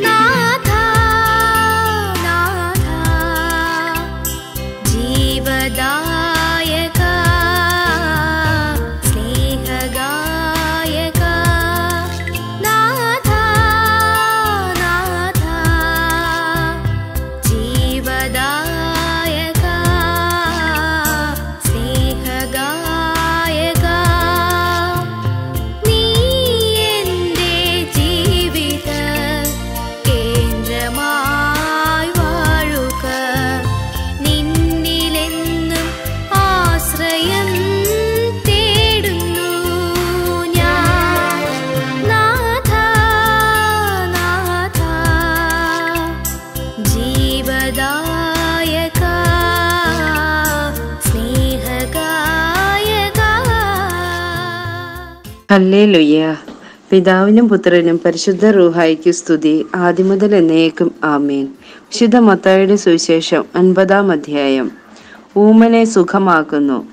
那 സ്നേഹഗായക hallelujah പിതാവിനും പുത്രനും പരിശുദ്ധ റൂഹായിക്കു സ്തുതി. ആദ്യമുതൽ എന്നേക്കും ആമേൻ. വിശുദ്ധ മത്തായുടെ സുവിശേഷം അൻപതാം അധ്യായം. ഊമനെ സുഖമാക്കുന്നു.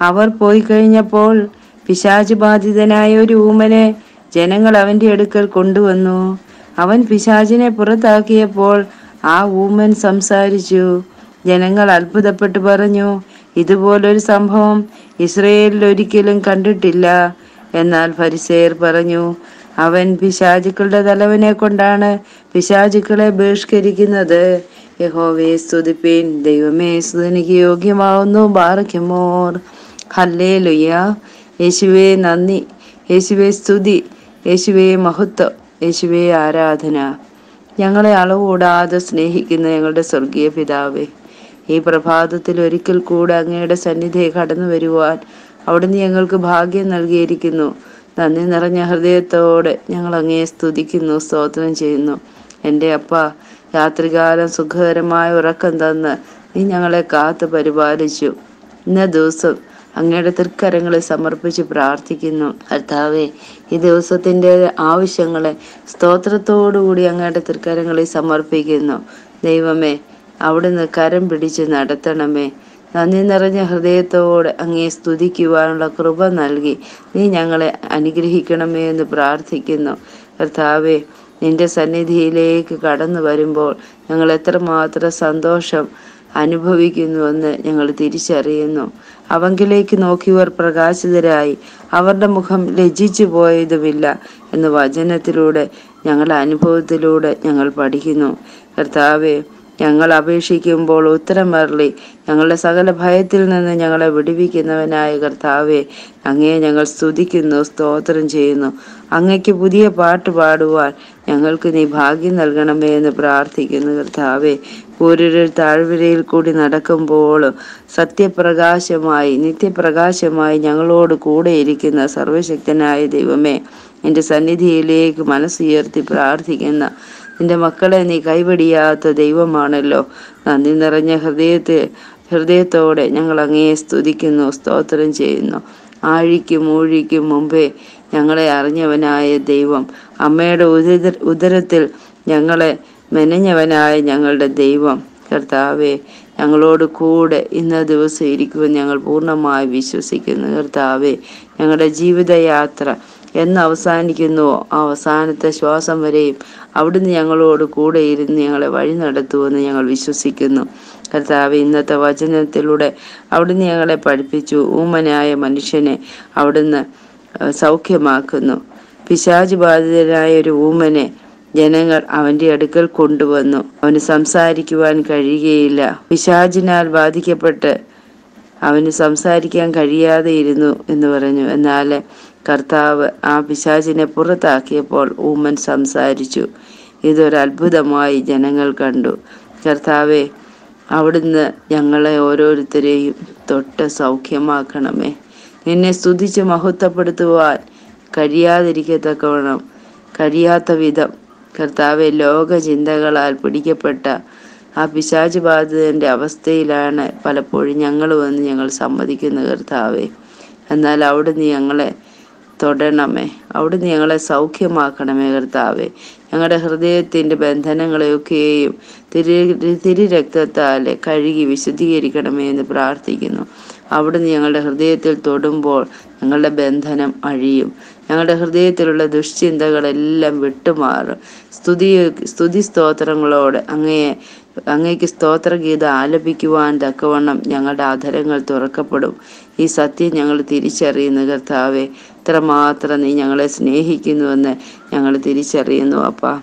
അവർ പോയി കഴിഞ്ഞപ്പോൾ പിശാച് ബാധിതനായ ഒരു ഊമനെ ജനങ്ങൾ അവന്റെ അടുക്കൽ കൊണ്ടുവന്നു. അവൻ പിശാചിനെ പുറത്താക്കിയപ്പോൾ ആ ഊമൻ സംസാരിച്ചു. ജനങ്ങൾ അത്ഭുതപ്പെട്ടു പറഞ്ഞു ഇതുപോലൊരു സംഭവം ഇസ്രയേലിൽ ഒരിക്കലും കണ്ടിട്ടില്ല. എന്നാൽ ഫരിസേർ പറഞ്ഞു അവൻ പിശാചുക്കളുടെ തലവനെ കൊണ്ടാണ് പിശാചുക്കളെ ബഹിഷ്കരിക്കുന്നത്. യഹോവയെ സ്തുതിപ്പീൻ ദൈവമേ സ്തുതിക്ക് യോഗ്യമാവുന്നു ബാറയ്ക്കുമോർ. ഹല്ലേ ലുയ്യ യേശുവേ നന്ദി. യേശുവേ സ്തുതി. യേശുവേ മഹത്വം. യേശുവേ ആരാധന. ഞങ്ങളെ അളവുകൂടാതെ സ്നേഹിക്കുന്ന ഞങ്ങളുടെ സ്വർഗീയ പിതാവേ ഈ പ്രഭാതത്തിൽ ഒരിക്കൽ കൂടെ അങ്ങയുടെ സന്നിധിയെ കടന്നു വരുവാൻ അവിടുന്ന് ഞങ്ങൾക്ക് ഭാഗ്യം നൽകിയിരിക്കുന്നു. നന്ദി നിറഞ്ഞ ഹൃദയത്തോടെ ഞങ്ങൾ അങ്ങയെ സ്തുതിക്കുന്നു സ്തോത്രം ചെയ്യുന്നു. എന്റെ അപ്പ രാത്രികാലം സുഖകരമായ ഉറക്കം തന്ന് നീ ഞങ്ങളെ കാത്ത് പരിപാലിച്ചു. ഇന്ന ദിവസം അങ്ങയുടെ തൃക്കരങ്ങളെ സമർപ്പിച്ച് പ്രാർത്ഥിക്കുന്നു. കർത്താവെ ഈ ദിവസത്തിന്റെ ആവശ്യങ്ങളെ സ്തോത്രത്തോടുകൂടി അങ്ങയുടെ തൃക്കരങ്ങളെ സമർപ്പിക്കുന്നു. ദൈവമേ അവിടുന്ന് കരം പിടിച്ച് നടത്തണമേ. നന്ദി നിറഞ്ഞ ഹൃദയത്തോടെ അങ്ങേ സ്തുതിക്കുവാനുള്ള കൃപ നൽകി. നീ ഞങ്ങളെ അനുഗ്രഹിക്കണമേ എന്ന് പ്രാർത്ഥിക്കുന്നു. കർത്താവെ നിന്റെ സന്നിധിയിലേക്ക് കടന്നു വരുമ്പോൾ ഞങ്ങൾ എത്രമാത്രം സന്തോഷം അനുഭവിക്കുന്നുവെന്ന് ഞങ്ങൾ തിരിച്ചറിയുന്നു. അവങ്കിലേക്ക് നോക്കിയവർ പ്രകാശിതരായി. അവരുടെ മുഖം ലജ്ജിച്ചു പോയതുമില്ല എന്ന് വചനത്തിലൂടെ ഞങ്ങളുടെ അനുഭവത്തിലൂടെ ഞങ്ങൾ പഠിക്കുന്നു. കർത്താവെ ഞങ്ങൾ അപേക്ഷിക്കുമ്പോൾ ഉത്തരമരളി ഞങ്ങളുടെ സകല ഭയത്തിൽ നിന്ന് ഞങ്ങളെ വിടുവിക്കുന്നവനായ കർത്താവെ അങ്ങയെ ഞങ്ങൾ സ്തുതിക്കുന്നു സ്തോത്രം ചെയ്യുന്നു. അങ്ങയ്ക്ക് പുതിയ പാട്ട് പാടുവാൻ ഞങ്ങൾക്ക് നീ ഭാഗ്യം നൽകണമേ എന്ന് പ്രാർത്ഥിക്കുന്നു കർത്താവെ. പൂരൊരു താഴ്വരയിൽ കൂടി നടക്കുമ്പോൾ സത്യപ്രകാശമായി നിത്യപ്രകാശമായി ഞങ്ങളോട് കൂടെ ഇരിക്കുന്ന സർവശക്തനായ ദൈവമേ എന്റെ സന്നിധിയിലേക്ക് മനസ്സുയർത്തി പ്രാർത്ഥിക്കുന്ന നിന്റെ മക്കളെ നീ കൈവടിയാത്ത ദൈവമാണല്ലോ. നന്ദി നിറഞ്ഞ ഹൃദയത്തെ ഹൃദയത്തോടെ ഞങ്ങൾ അങ്ങയെ സ്തുതിക്കുന്നു സ്തോത്രം ചെയ്യുന്നു. ആഴിക്കും ഊഴിക്കും മുമ്പേ ഞങ്ങളെ അറിഞ്ഞവനായ ദൈവം. അമ്മയുടെ ഉദര ഉദരത്തിൽ ഞങ്ങളെ മെനഞ്ഞവനായ ഞങ്ങളുടെ ദൈവം. കർത്താവെ ഞങ്ങളോട് കൂടെ ഇന്ന ദിവസം ഇരിക്കുമെന്ന് ഞങ്ങൾ പൂർണമായി വിശ്വസിക്കുന്നു. കർത്താവെ ഞങ്ങളുടെ ജീവിതയാത്ര എന്ന് അവസാനിക്കുന്നുവോ അവസാനത്തെ ശ്വാസം വരെയും അവിടുന്ന് ഞങ്ങളോട് കൂടെ ഇരുന്ന് ഞങ്ങളെ വഴി നടത്തുമെന്ന് ഞങ്ങൾ വിശ്വസിക്കുന്നു. കർത്താവ് ഇന്നത്തെ വചനത്തിലൂടെ അവിടുന്ന് ഞങ്ങളെ പഠിപ്പിച്ചു. ഊമനായ മനുഷ്യനെ അവിടുന്ന് സൗഖ്യമാക്കുന്നു. പിശാജ് ബാധിതനായ ഒരു ഊമനെ ജനങ്ങൾ അവന്റെ അടുക്കൽ കൊണ്ടുവന്നു. അവന് സംസാരിക്കുവാൻ കഴിയുകയില്ല. പിശാജിനാൽ ബാധിക്കപ്പെട്ട് അവന് സംസാരിക്കാൻ കഴിയാതെ ഇരുന്നു എന്ന് പറഞ്ഞു. എന്നാൽ കർത്താവ് ആ പിശാചിനെ പുറത്താക്കിയപ്പോൾ ഊമൻ സംസാരിച്ചു. ഇതൊരു അത്ഭുതമായി ജനങ്ങൾ കണ്ടു. കർത്താവെ അവിടുന്ന് ഞങ്ങളെ ഓരോരുത്തരെയും തൊട്ട് സൗഖ്യമാക്കണമേ. നിന്നെ സ്തുതിച്ച് മഹത്വപ്പെടുത്തുവാൻ കഴിയാതിരിക്കത്തക്കവണ്ണം കഴിയാത്ത വിധം കർത്താവെ ലോക ചിന്തകളാൽ പിടിക്കപ്പെട്ട ആ പിശാച് ബാധിതന്റെ അവസ്ഥയിലാണ് പലപ്പോഴും ഞങ്ങൾ വന്ന് ഞങ്ങൾ സമ്മതിക്കുന്ന കർത്താവേ. എന്നാൽ അവിടുന്ന് ഞങ്ങളെ തൊടണമേ. അവിടുന്ന് ഞങ്ങളെ സൗഖ്യമാക്കണമേ കർത്താവേ. ഞങ്ങളുടെ ഹൃദയത്തിന്റെ ബന്ധനങ്ങളെയൊക്കെയും തിരി തിരി രക്തത്താൽ കഴുകി വിശദീകരിക്കണമേ എന്ന് പ്രാർത്ഥിക്കുന്നു. അവിടുന്ന് ഞങ്ങളുടെ ഹൃദയത്തിൽ തൊടുമ്പോൾ ഞങ്ങളുടെ ബന്ധനം അഴിയും. ഞങ്ങളുടെ ഹൃദയത്തിലുള്ള ദുശ്ചിന്തകളെല്ലാം വിട്ടുമാറും. സ്തുതി സ്തുതി സ്തോത്രങ്ങളോട് അങ്ങയെ അങ്ങയ്ക്ക് സ്തോത്രഗീതം ആലപിക്കുവാൻ തക്കവണ്ണം ഞങ്ങളുടെ അധരങ്ങൾ തുറക്കപ്പെടും. ഈ സത്യം ഞങ്ങൾ തിരിച്ചറിയുന്നു കർത്താവെ. ഇത്രമാത്രം നീ ഞങ്ങളെ സ്നേഹിക്കുന്നുവെന്ന് ഞങ്ങൾ തിരിച്ചറിയുന്നു അപ്പാ.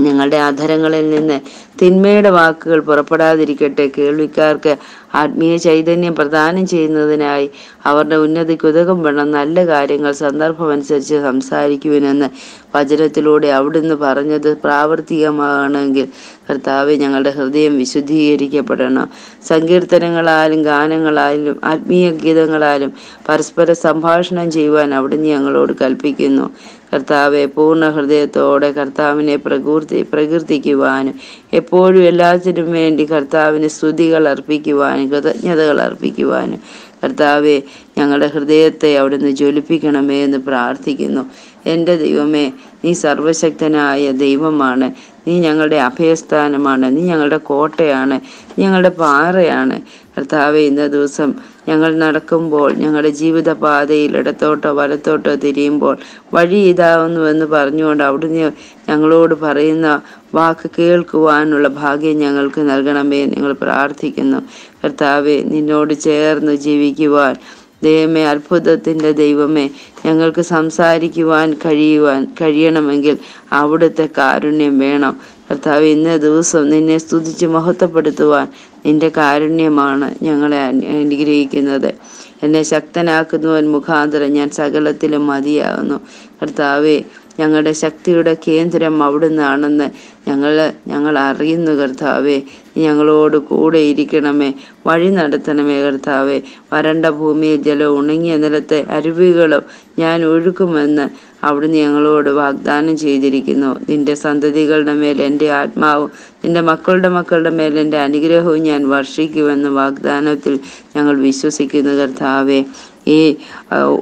ഞങ്ങളുടെ ആധാരങ്ങളിൽ നിന്ന് തിന്മയുടെ വാക്കുകൾ പുറപ്പെടാതിരിക്കട്ടെ. കേൾവിക്കാർക്ക് ആത്മീയ ചൈതന്യം പ്രദാനം ചെയ്യുന്നതിനായി അവരുടെ ഉന്നതിക്കുതകം വേണം നല്ല കാര്യങ്ങൾ സന്ദർഭമനുസരിച്ച് സംസാരിക്കുവിനെന്ന് വചനത്തിലൂടെ അവിടുന്ന് പറഞ്ഞത് പ്രാവർത്തികമാണെങ്കിൽ കർത്താവ് ഞങ്ങളുടെ ഹൃദയം വിശുദ്ധീകരിക്കപ്പെടണം. സങ്കീർത്തനങ്ങളാലും ഗാനങ്ങളാലും ആത്മീയ ഗീതങ്ങളാലും പരസ്പര സംഭാഷണം ചെയ്യുവാൻ അവിടുന്ന് ഞങ്ങളോട് കൽപ്പിക്കുന്നു. കർത്താവെ പൂർണ ഹൃദയത്തോടെ കർത്താവിനെ പ്രകൃതി പ്രകീർത്തിക്കുവാനും എപ്പോഴും എല്ലാത്തിനും വേണ്ടി കർത്താവിന് സ്തുതികൾ അർപ്പിക്കുവാനും കൃതജ്ഞതകൾ അർപ്പിക്കുവാനും. കർത്താവെ ഞങ്ങളുടെ ഹൃദയത്തെ അവിടുന്ന് ജ്വലിപ്പിക്കണമേ എന്ന് പ്രാർത്ഥിക്കുന്നു. എന്റെ ദൈവമേ നീ സർവശക്തനായ ദൈവമാണ്. നീ ഞങ്ങളുടെ അഭയസ്ഥാനമാണ്. നീ ഞങ്ങളുടെ കോട്ടയാണ്. ഞങ്ങളുടെ പാറയാണ്. കർത്താവ് ഇന്ന ദിവസം ഞങ്ങൾ നടക്കുമ്പോൾ ഞങ്ങളുടെ ജീവിത പാതയിൽ ഇടത്തോട്ടോ വലത്തോട്ടോ തിരിയുമ്പോൾ വഴി ഇതാവുന്നുവെന്ന് പറഞ്ഞുകൊണ്ട് അവിടുന്ന് ഞങ്ങളോട് പറയുന്ന വാക്ക് കേൾക്കുവാനുള്ള ഭാഗ്യം ഞങ്ങൾക്ക് നൽകണമേ ഞങ്ങൾ പ്രാർത്ഥിക്കുന്നു. കർത്താവെ നിന്നോട് ചേർന്ന് ജീവിക്കുവാൻ ദൈവമേ അത്ഭുതത്തിന്റെ ദൈവമേ ഞങ്ങൾക്ക് സംസാരിക്കുവാൻ കഴിയുവാൻ കഴിയണമെങ്കിൽ അവിടുത്തെ കാരുണ്യം വേണം. കർത്താവ് ഇന്ന ദിവസം നിന്നെ സ്തുതിച്ച് മഹത്വപ്പെടുത്തുവാൻ നിന്റെ കാരുണ്യമാണ് ഞങ്ങളെ അനു- അനുഗ്രഹിക്കുന്നത്. എന്നെ ശക്തനാക്കുന്നവൻ മുഖാന്തരം ഞാൻ സകലത്തിലും മതിയാകുന്നു. കർത്താവെ ഞങ്ങളുടെ ശക്തിയുടെ കേന്ദ്രം അവിടുന്നാണെന്ന് ഞങ്ങൾ ഞങ്ങൾ അറിയുന്നു കർത്താവേ. ഞങ്ങളോട് കൂടെ ഇരിക്കണമേ. വഴി നടത്തണമേ കർത്താവേ. വരണ്ട ഭൂമിയിൽ ജലം ഉണങ്ങിയ നിലത്തെ അരുവികളും ഞാൻ ഒഴുക്കുമെന്ന് അവിടുന്ന് ഞങ്ങളോട് വാഗ്ദാനം ചെയ്തിരിക്കുന്നു. നിന്റെ സന്തതികളുടെ മേൽ എന്റെ ആത്മാവും നിന്റെ മക്കളുടെ മക്കളുടെ മേൽ എന്റെ അനുഗ്രഹവും ഞാൻ വർഷിക്കുമെന്ന് വാഗ്ദാനത്തിൽ ഞങ്ങൾ വിശ്വസിക്കുന്നു കർത്താവെ. ഈ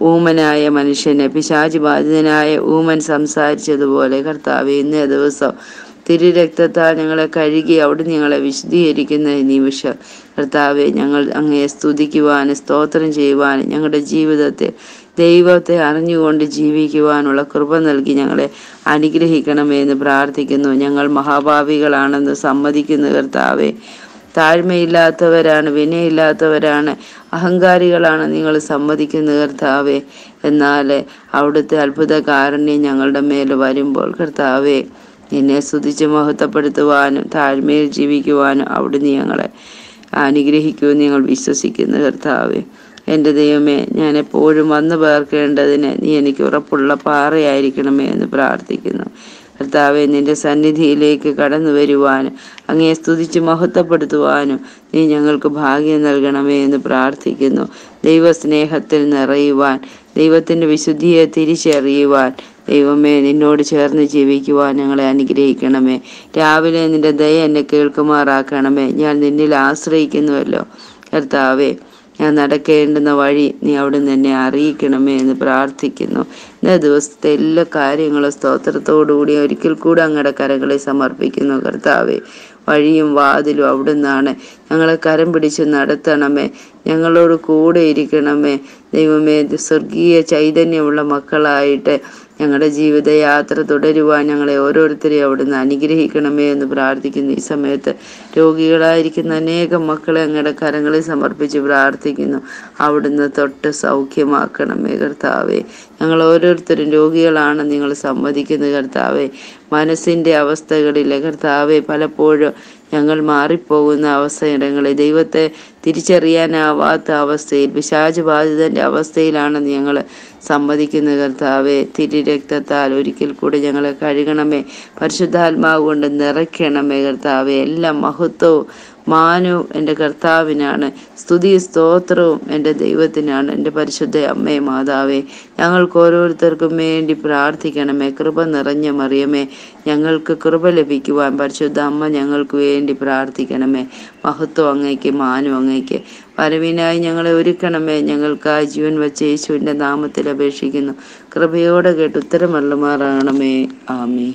ഊമനായ മനുഷ്യനെ പിശാചി ബാധിതനായ ഊമൻ സംസാരിച്ചതുപോലെ കർത്താവ് ഇന്നേ ദിവസം തിരുരക്തത്താൽ ഞങ്ങളെ കഴുകി അവിടെ ഞങ്ങളെ വിശദീകരിക്കുന്ന നിമിഷം കർത്താവെ ഞങ്ങൾ അങ്ങയെ സ്തുതിക്കുവാനും സ്തോത്രം ചെയ്യുവാനും ഞങ്ങളുടെ ജീവിതത്തെ ദൈവത്തെ അറിഞ്ഞുകൊണ്ട് ജീവിക്കുവാനുള്ള കൃപ നൽകി ഞങ്ങളെ അനുഗ്രഹിക്കണമേ എന്ന് പ്രാർത്ഥിക്കുന്നു. ഞങ്ങൾ മഹാഭാവികളാണെന്ന് സമ്മതിക്കുന്നു കർത്താവെ. താഴ്മയില്ലാത്തവരാണ് വിനയില്ലാത്തവരാണ് അഹങ്കാരികളാണ് നിങ്ങൾ സമ്മതിക്കുന്ന കർത്താവേ. എന്നാൽ അവിടുത്തെ അത്ഭുത കാരുണ്യം ഞങ്ങളുടെ മേൽ വരുമ്പോൾ കർത്താവേ നിന്നെ സ്തുതിച്ച് മഹത്വപ്പെടുത്തുവാനും താഴ്മയിൽ ജീവിക്കുവാനും അവിടുന്ന് ഞങ്ങളെ അനുഗ്രഹിക്കുമെന്ന് ഞങ്ങൾ വിശ്വസിക്കുന്ന കർത്താവേ. എന്റെ ദൈവമേ ഞാൻ എപ്പോഴും വന്നു പേർക്കേണ്ടതിന് നീ എനിക്ക് ഉറപ്പുള്ള പാറയായിരിക്കണമേ എന്ന് പ്രാർത്ഥിക്കുന്നു. കർത്താവെ നിന്റെ സന്നിധിയിലേക്ക് കടന്നു വരുവാനും അങ്ങയെ സ്തുതിച്ച് മഹത്വപ്പെടുത്തുവാനും നീ ഞങ്ങൾക്ക് ഭാഗ്യം നൽകണമേ എന്ന് പ്രാർത്ഥിക്കുന്നു. ദൈവസ്നേഹത്തിൽ നിറയുവാൻ ദൈവത്തിന്റെ വിശുദ്ധിയെ തിരിച്ചറിയുവാൻ ദൈവമേ നിന്നോട് ചേർന്ന് ജീവിക്കുവാൻ ഞങ്ങളെ അനുഗ്രഹിക്കണമേ. രാവിലെ നിന്റെ ദയ എന്നെ കേൾക്കുമാറാക്കണമേ. ഞാൻ നിന്നിൽ ആശ്രയിക്കുന്നുവല്ലോ. കർത്താവേ ഞാൻ നടക്കേണ്ടുന്ന വഴി നീ അവിടുന്ന് എന്നെ അറിയിക്കണമേ എന്ന് പ്രാർത്ഥിക്കുന്നു. ഇന്നേ ദിവസത്തെ എല്ലാ കാര്യങ്ങളും സ്തോത്രത്തോടുകൂടി ഒരിക്കൽ കൂടെ അങ്ങയുടെ കരങ്ങളെ സമർപ്പിക്കുന്നു കർത്താവെ. വഴിയും വാതിലും അവിടുന്നാണ്. ഞങ്ങളെ കരം പിടിച്ച് നടത്തണമേ. ഞങ്ങളോട് കൂടെ ഇരിക്കണമേ. ദൈവമേ സ്വർഗീയ ചൈതന്യമുള്ള മക്കളായിട്ട് ഞങ്ങളുടെ ജീവിതയാത്ര തുടരുവാൻ ഞങ്ങളെ ഓരോരുത്തരെയും അവിടുന്ന് അനുഗ്രഹിക്കണമേ എന്ന് പ്രാർത്ഥിക്കുന്നു. ഈ സമയത്ത് രോഗികളായിരിക്കുന്ന അനേകം മക്കളെ അങ്ങയുടെ കരങ്ങളിൽ സമർപ്പിച്ച് പ്രാർത്ഥിക്കുന്നു. അവിടുന്ന് തൊട്ട് സൗഖ്യമാക്കണമേ കർത്താവേ. ഞങ്ങൾ ഓരോരുത്തരും രോഗികളാണ് നിങ്ങൾ സമ്മതിക്കുന്നത് കർത്താവേ. മനസ്സിന്റെ അവസ്ഥകളിലെ കർത്താവെ പലപ്പോഴും ഞങ്ങൾ മാറിപ്പോകുന്ന അവസരങ്ങളിൽ ദൈവത്തെ തിരിച്ചറിയാനാവാത്ത അവസ്ഥയിൽ പിശാച് ബാധിതന്റെ അവസ്ഥയിലാണെന്ന് ഞങ്ങൾ സമ്മതിക്കുന്ന കർത്താവെ. തിരുരക്തത്താൽ ഒരിക്കൽ കൂടെ ഞങ്ങളെ കഴുകണമേ. പരിശുദ്ധാത്മാവ് കൊണ്ട് നിറയ്ക്കണമേ കർത്താവെ. എല്ലാ മഹത്വവും മാനവും എന്റെ കർത്താവിനാണ്. സ്തുതി സ്തോത്രവും എന്റെ ദൈവത്തിനാണ്. എന്റെ പരിശുദ്ധ അമ്മേ മാതാവേ ഞങ്ങൾക്ക് ഓരോരുത്തർക്കും വേണ്ടി പ്രാർത്ഥിക്കണമേ. കൃപ നിറഞ്ഞ മറിയമേ ഞങ്ങൾക്ക് കൃപ ലഭിക്കുവാൻ പരിശുദ്ധ അമ്മ ഞങ്ങൾക്ക് വേണ്ടി പ്രാർത്ഥിക്കണമേ. മഹത്വം അങ്ങയ്ക്ക് മാനു അങ്ങയ്ക്ക് വരവിനായി ഞങ്ങളെ ഒരുക്കണമേ. ഞങ്ങൾക്കായി ജീവൻ വച്ച യേശുവിന്റെ നാമത്തിൽ അപേക്ഷിക്കുന്നു. കൃപയോടെ കേട്ട് ഉത്തരമല്ലുമാറാകണമേ ആമേ